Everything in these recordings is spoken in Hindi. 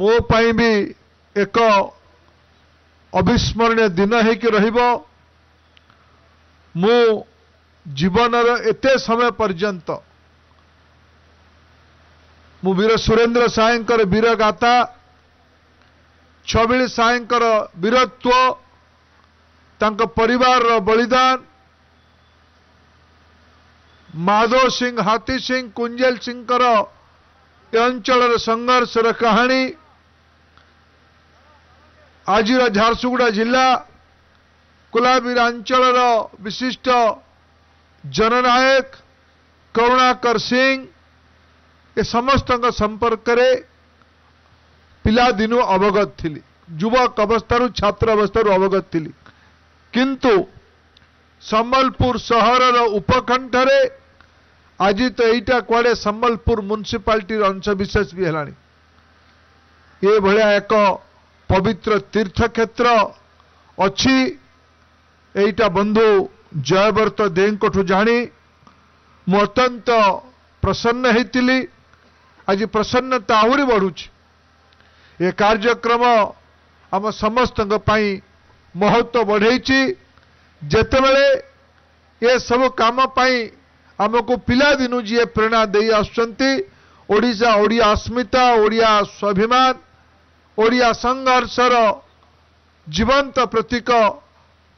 मो भी एक अविस्मरणीय दिन हो जीवन एत समय पर्यंत मु वीर सुरेन्द्र साईंर वीर गाथा छबिली साईंर वीरत्व परिवार बलिदान माधव सिंह हाथी सिंह कुंजेल सिंह अंचल संघर्ष कहानी आज झारसुगुडा जिल्हा कुलाबीराचल विशिष्ट जननायक करुणाकर सिंग ए संपर्क संपर्के पण अवगत ली जुवक अवस्थू छात्र अवस्थु अवगत ली कुलपूर सहर उपखंठ आज तर एटा कुडे संबलपूर म्युनिसिपालिटर अंशविशेष एक ପବିତ୍ର ତୀର୍ଥକ୍ଷେତ୍ର ଅଛି ଏଇଟା ବନ୍ଧୁ ଜୟବ୍ରତ ଦେଙ୍କଠୁ ଜାଣି ମୁଁ ଅତ୍ୟନ୍ତ ପ୍ରସନ୍ନ ହେଇଥିଲି ଆଜି ପ୍ରସନ୍ନତା ଆହୁରି ବଢ଼ୁଛି ଏ କାର୍ଯ୍ୟକ୍ରମ ଆମ ସମସ୍ତଙ୍କ ପାଇଁ ମହତ୍ଵ ବଢ଼େଇଛି ଯେତେବେଳେ ଏସବୁ କାମ ପାଇଁ ଆମକୁ ପିଲାଦିନୁ ଯିଏ ପ୍ରେରଣା ଦେଇ ଆସୁଛନ୍ତି ଓଡ଼ିଶା ଓଡ଼ିଆ ଅସ୍ମିତା ଓଡ଼ିଆ ସ୍ୱାଭିମାନ ओडिया संघर्षर जीवंत प्रतीक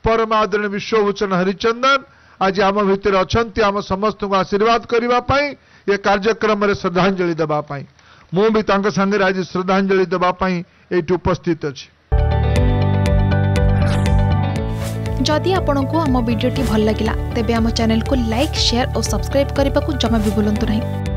परमादरण विश्वभूषण हरिचंदन आज आम भितर अच्छा आम समस्त आशीर्वाद करने ये कार्यक्रम श्रद्धाजलि देवाई मुझे आज श्रद्धाजलि देवाई ये उपस्थित अच्छे जदि आपण को आम भिडी भल लगा तेब आम चेल को लाइक सेयार और सब्सक्राइब करने को जमा भी बुलां नहीं